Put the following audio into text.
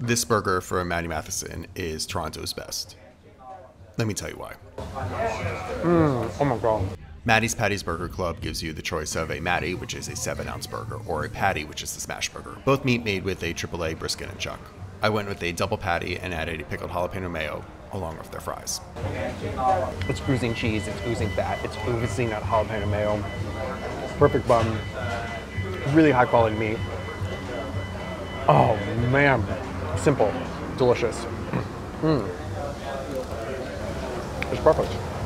This burger from Matty Matheson is Toronto's best. Let me tell you why. Mm, oh my god. Matty's Pattys Burger Club gives you the choice of a Matty, which is a 7 ounce burger, or a patty, which is the smash burger. Both meat made with a AAA brisket and chuck. I went with a double patty and added a pickled jalapeno mayo along with their fries. It's oozing cheese, it's oozing fat, it's oozing that jalapeno mayo. Perfect bun. Really high quality meat. Oh man. Simple. Delicious. Mm. It's perfect.